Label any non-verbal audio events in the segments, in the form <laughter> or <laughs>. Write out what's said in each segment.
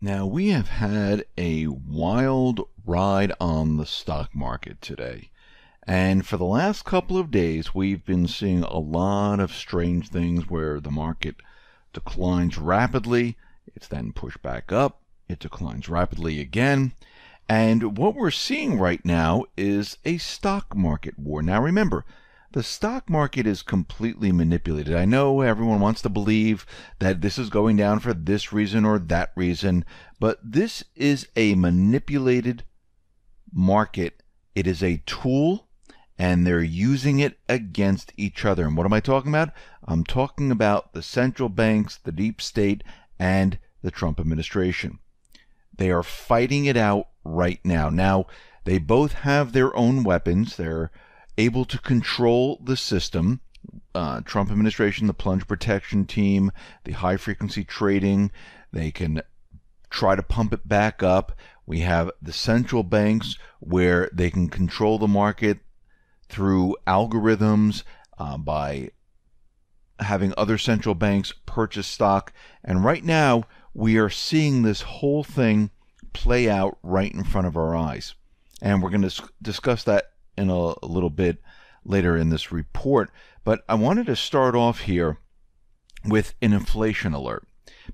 Now, we have had a wild ride on the stock market today. And for the last couple of days, we've been seeing a lot of strange things where the market declines rapidly, it's then pushed back up, it declines rapidly again. And what we're seeing right now is a stock market war. Now, remember, the stock market is completely manipulated. I know everyone wants to believe that this is going down for this reason or that reason, but this is a manipulated market. It is a tool and they're using it against each other. And what am I talking about? I'm talking about the central banks, the deep state, and the Trump administration. They are fighting it out right now. Now, they both have their own weapons. They're able to control the system. Uh, Trump administration, the plunge protection team, the high frequency trading, they can try to pump it back up. We have the central banks where they can control the market through algorithms uh, by having other central banks purchase stock. And right now, we are seeing this whole thing play out right in front of our eyes. And we're going to discuss that in a, little bit later in this report. But I wanted to start off here with an inflation alert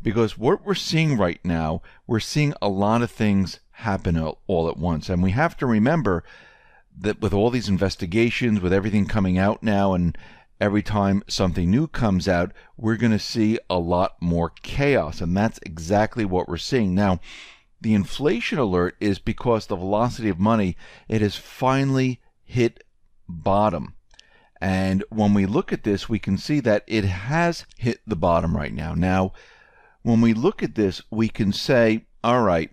because what we're seeing right now, we're seeing a lot of things happen all at once. And we have to remember that with all these investigations, with everything coming out now, and every time something new comes out, we're going to see a lot more chaos. And that's exactly what we're seeing. Now, the inflation alert is because the velocity of money, it has finally hit bottom. And when we look at this, we can see that it has hit the bottom right now. Now, when we look at this, we can say, all right,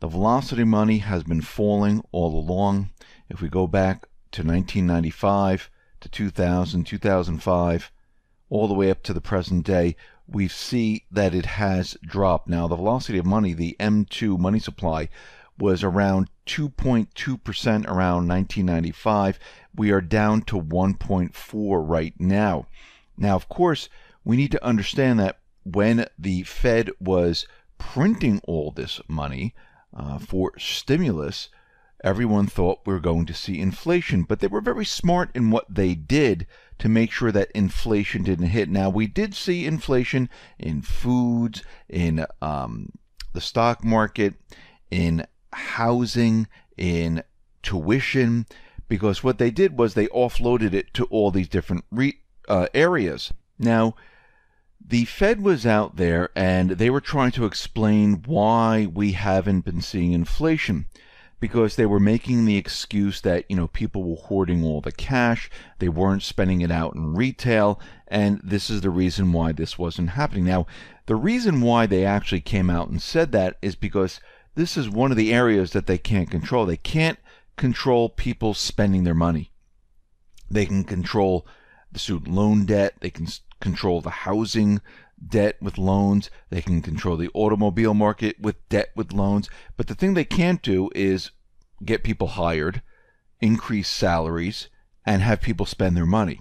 the velocity money has been falling all along. If we go back to 1995 to 2000, 2005, all the way up to the present day, we see that it has dropped. Now, the velocity of money, the M2 money supply, was around 2.2% around 1995. We are down to 1.4 right now. Now, of course, we need to understand that when the Fed was printing all this money uh, for stimulus, everyone thought we were going to see inflation, but they were very smart in what they did to make sure that inflation didn't hit. Now, we did see inflation in foods, in um, the stock market, in housing, in tuition, because what they did was they offloaded it to all these different re- uh, areas. Now, the Fed was out there and they were trying to explain why we haven't been seeing inflation because they were making the excuse that you know people were hoarding all the cash they weren't spending it out in retail and this is the reason why this wasn't happening now the reason why they actually came out and said that is because this is one of the areas that they can't control. They can't control people spending their money. They can control the student loan debt. They can control the housing debt with loans. They can control the automobile market with debt with loans. But the thing they can't do is get people hired, increase salaries, and have people spend their money.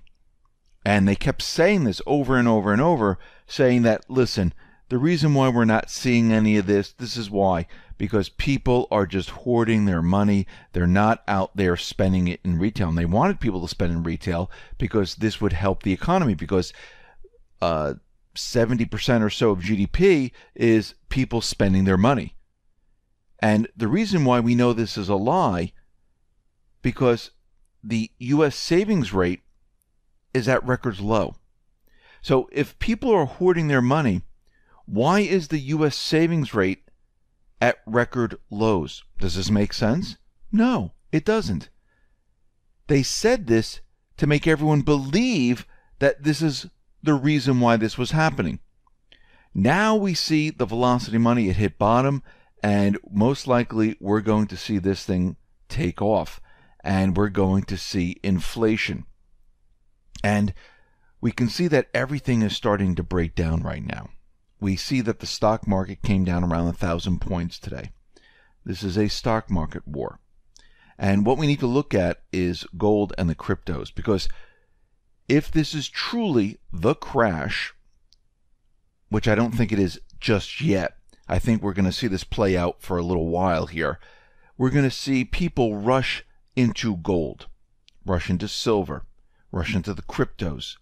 And they kept saying this over and over and over, saying that, listen, the reason why we're not seeing any of this, this is why because people are just hoarding their money. They're not out there spending it in retail. And they wanted people to spend in retail because this would help the economy because uh, 70% or so of GDP is people spending their money. And the reason why we know this is a lie because the US savings rate is at records low. So if people are hoarding their money, why is the US savings rate at record lows. Does this make sense? No, it doesn't. They said this to make everyone believe that this is the reason why this was happening. Now we see the velocity money, it hit bottom, and most likely we're going to see this thing take off, and we're going to see inflation. And we can see that everything is starting to break down right now we see that the stock market came down around a thousand points today. This is a stock market war. And what we need to look at is gold and the cryptos because if this is truly the crash, which I don't think it is just yet, I think we're going to see this play out for a little while here. We're going to see people rush into gold, rush into silver, rush into the cryptos,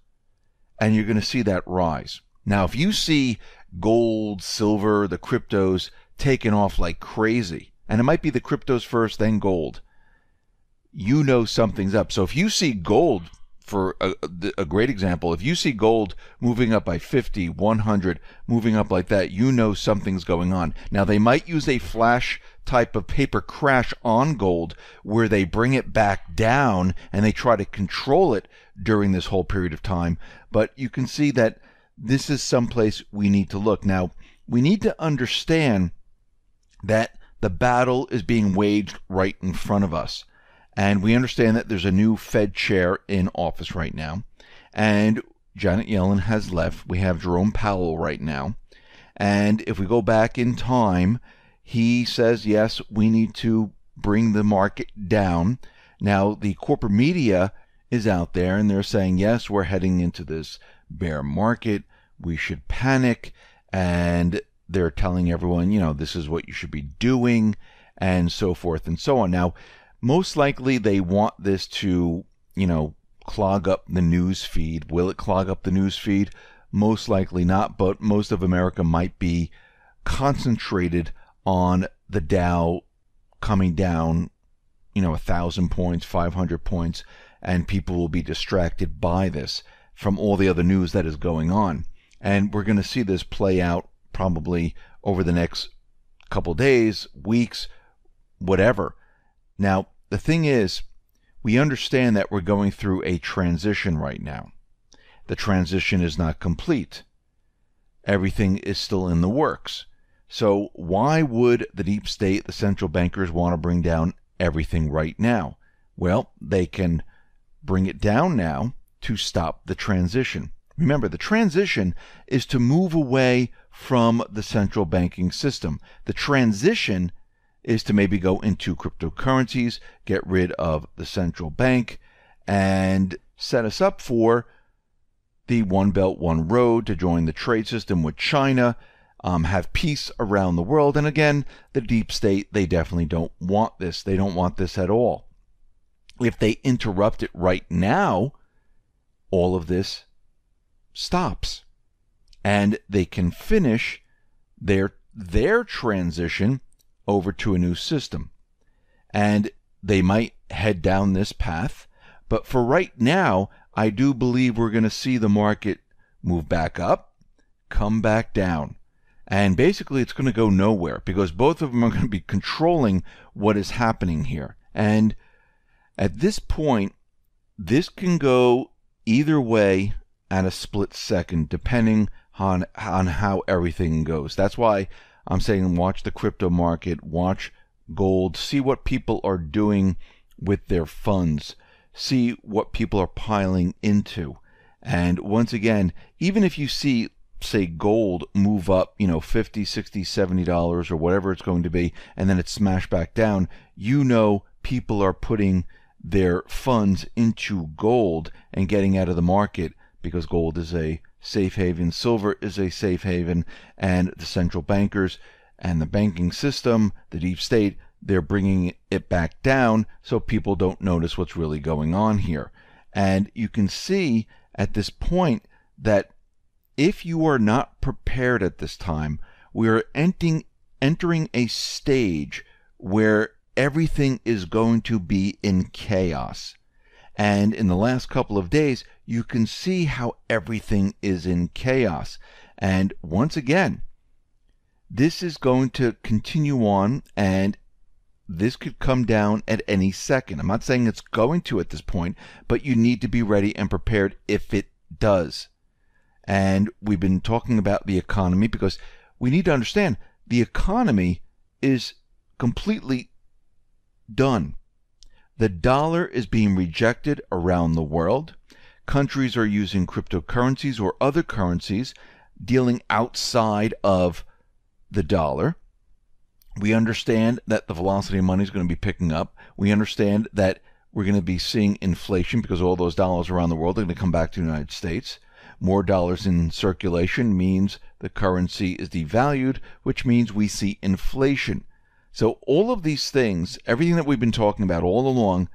and you're going to see that rise. Now, if you see gold, silver, the cryptos taken off like crazy, and it might be the cryptos first, then gold, you know something's up. So if you see gold, for a, a great example, if you see gold moving up by 50, 100, moving up like that, you know something's going on. Now, they might use a flash type of paper crash on gold where they bring it back down and they try to control it during this whole period of time. But you can see that this is someplace we need to look. Now, we need to understand that the battle is being waged right in front of us. And we understand that there's a new Fed chair in office right now. And Janet Yellen has left. We have Jerome Powell right now. And if we go back in time, he says, yes, we need to bring the market down. Now, the corporate media is out there and they're saying, yes, we're heading into this bear market. We should panic. And they're telling everyone, you know, this is what you should be doing and so forth and so on. Now, most likely they want this to, you know, clog up the news feed. Will it clog up the news feed? Most likely not, but most of America might be concentrated on the Dow coming down, you know, a thousand points, 500 points, and people will be distracted by this from all the other news that is going on. And we're going to see this play out probably over the next couple days, weeks, whatever. Now, the thing is, we understand that we're going through a transition right now. The transition is not complete. Everything is still in the works. So, why would the deep state, the central bankers, want to bring down everything right now? Well, they can bring it down now to stop the transition. Remember, the transition is to move away from the central banking system. The transition is to maybe go into cryptocurrencies, get rid of the central bank, and set us up for the One Belt, One Road to join the trade system with China, um, have peace around the world. And again, the deep state, they definitely don't want this. They don't want this at all. If they interrupt it right now, all of this stops. And they can finish their their transition over to a new system. And they might head down this path. But for right now, I do believe we're going to see the market move back up, come back down. And basically, it's going to go nowhere because both of them are going to be controlling what is happening here. And at this point, this can go either way at a split second, depending on, on how everything goes. That's why I'm saying watch the crypto market, watch gold, see what people are doing with their funds, see what people are piling into. And once again, even if you see say gold move up, you know, 50, 60, 70 dollars or whatever it's going to be and then it smash back down, you know people are putting their funds into gold and getting out of the market because gold is a safe haven. Silver is a safe haven, and the central bankers and the banking system, the deep state, they're bringing it back down so people don't notice what's really going on here. And you can see at this point that if you are not prepared at this time, we are entering, entering a stage where everything is going to be in chaos. And in the last couple of days, you can see how everything is in chaos. And once again, this is going to continue on and this could come down at any second. I'm not saying it's going to at this point, but you need to be ready and prepared if it does. And we've been talking about the economy because we need to understand the economy is completely done. The dollar is being rejected around the world. Countries are using cryptocurrencies or other currencies dealing outside of the dollar. We understand that the velocity of money is going to be picking up. We understand that we're going to be seeing inflation because all those dollars around the world are going to come back to the United States. More dollars in circulation means the currency is devalued, which means we see inflation. So, all of these things, everything that we've been talking about all along,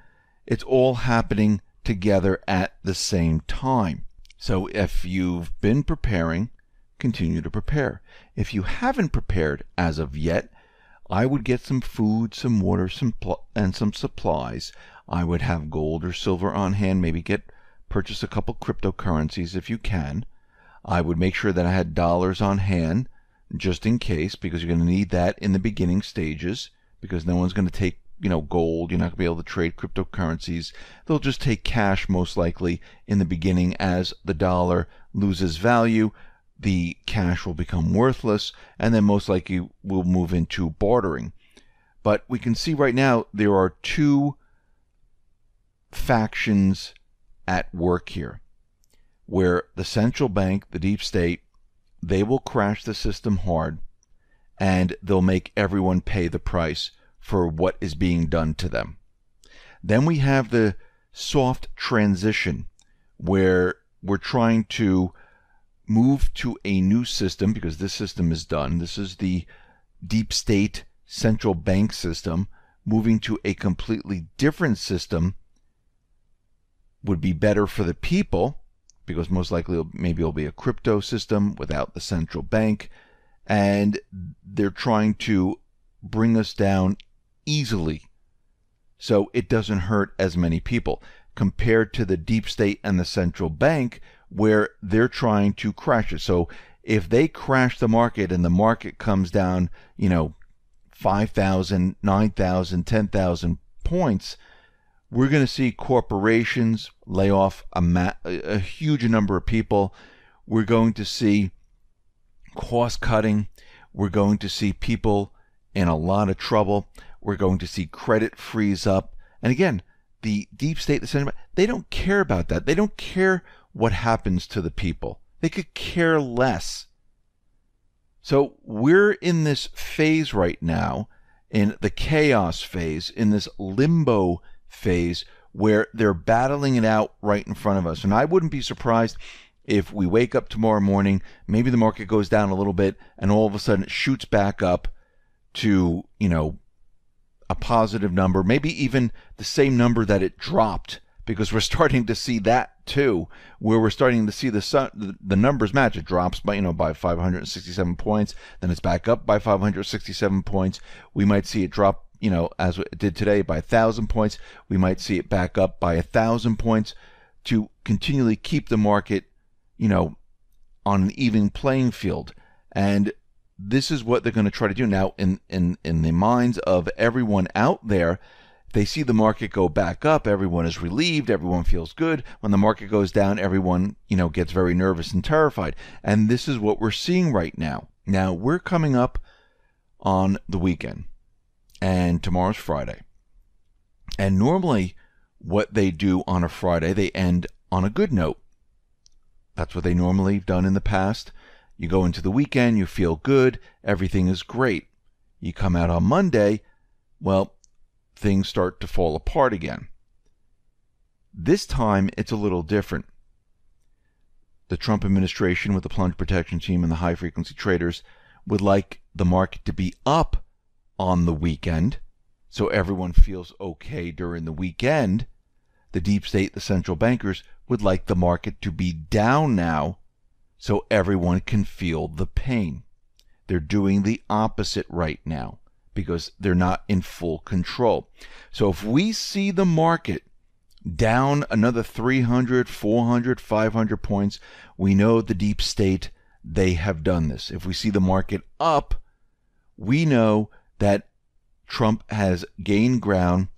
it's all happening together at the same time. So, if you've been preparing, continue to prepare. If you haven't prepared as of yet, I would get some food, some water, some pl- and some supplies. I would have gold or silver on hand, maybe get purchase a couple cryptocurrencies if you can. I would make sure that I had dollars on hand just in case because you're going to need that in the beginning stages because no one's going to take you know gold you're not going to be able to trade cryptocurrencies. They'll just take cash most likely in the beginning as the dollar loses value the cash will become worthless and then most likely we'll move into bartering. But we can see right now there are two factions at work here where the central bank the deep state they will crash the system hard and they'll make everyone pay the price for what is being done to them. Then we have the soft transition where we're trying to move to a new system because this system is done. This is the deep state central bank system. Moving to a completely different system would be better for the people because most likely maybe it'll be a crypto system without the central bank. And they're trying to bring us down easily so it doesn't hurt as many people compared to the deep state and the central bank where they're trying to crash it. So if they crash the market and the market comes down, you know, 5,000, 9,000, 10,000 points, we're going to see corporations lay off a, ma- a huge number of people. We're going to see cost cutting. We're going to see people in a lot of trouble. We're going to see credit freeze up. And again, the deep state, the center, they don't care about that. They don't care what happens to the people. They could care less. So we're in this phase right now, in the chaos phase, in this limbo phase where they're battling it out right in front of us. And I wouldn't be surprised if we wake up tomorrow morning, maybe the market goes down a little bit, and all of a sudden it shoots back up to, you know, a positive number, maybe even the same number that it dropped, because we're <laughs> starting to see that too, where we're starting to see the sun, the numbers match. It drops by you know by 567 points, then it's back up by 567 points. We might see it drop, you know, as it did today by a thousand points. We might see it back up by a thousand points to continually keep the market, you know, on an even playing field. And this is what they're going to try to do. Now in in in the minds of everyone out there they see the market go back up. Everyone is relieved. Everyone feels good. When the market goes down everyone you know gets very nervous and terrified. And this is what we're seeing right now. Now we're coming up on the weekend and tomorrow's friday and normally what they do on a friday they end on a good note that's what they normally have done in the past you go into the weekend, you feel good, everything is great. You come out on Monday, well, things start to fall apart again. This time, it's a little different. The Trump administration, with the plunge protection team and the high frequency traders, would like the market to be up on the weekend so everyone feels okay during the weekend. The deep state, the central bankers, would like the market to be down now so everyone can feel the pain. They're doing the opposite right now because they're not in full control. So if we see the market down another 300, 400, 500 points, we know the deep state, they have done this. If we see the market up, we know that Trump has gained ground.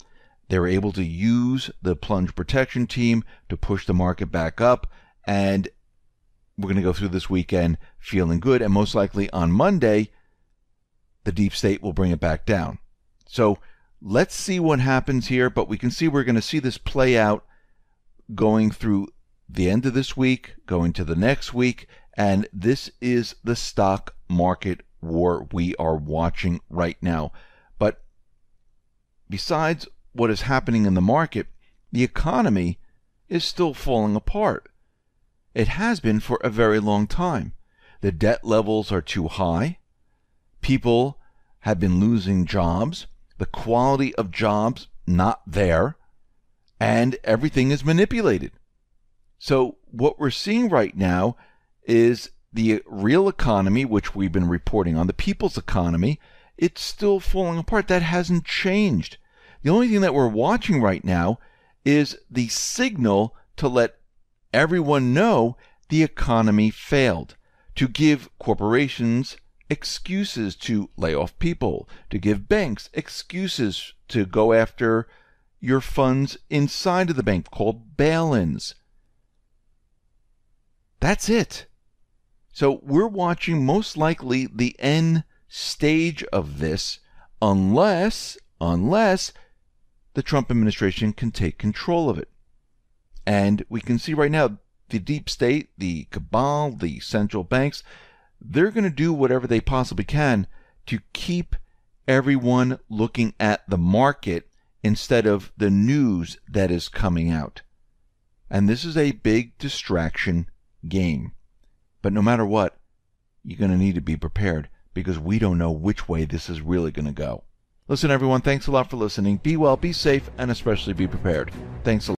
They're able to use the plunge protection team to push the market back up. And we're going to go through this weekend feeling good, and most likely on Monday, the deep state will bring it back down. So let's see what happens here, but we can see we're going to see this play out going through the end of this week, going to the next week, and this is the stock market war we are watching right now. But besides what is happening in the market, the economy is still falling apart. It has been for a very long time. The debt levels are too high. People have been losing jobs. The quality of jobs not there. And everything is manipulated. So what we're seeing right now is the real economy, which we've been reporting on, the people's economy, it's still falling apart. That hasn't changed. The only thing that we're watching right now is the signal to let everyone know the economy failed, to give corporations excuses to lay off people, to give banks excuses to go after your funds inside of the bank called bail ins. That's it. So we're watching most likely the end stage of this unless unless the Trump administration can take control of it. And we can see right now the deep state, the cabal, the central banks, they're going to do whatever they possibly can to keep everyone looking at the market instead of the news that is coming out. And this is a big distraction game. But no matter what, you're going to need to be prepared because we don't know which way this is really going to go. Listen, everyone, thanks a lot for listening. Be well, be safe, and especially be prepared. Thanks a lot.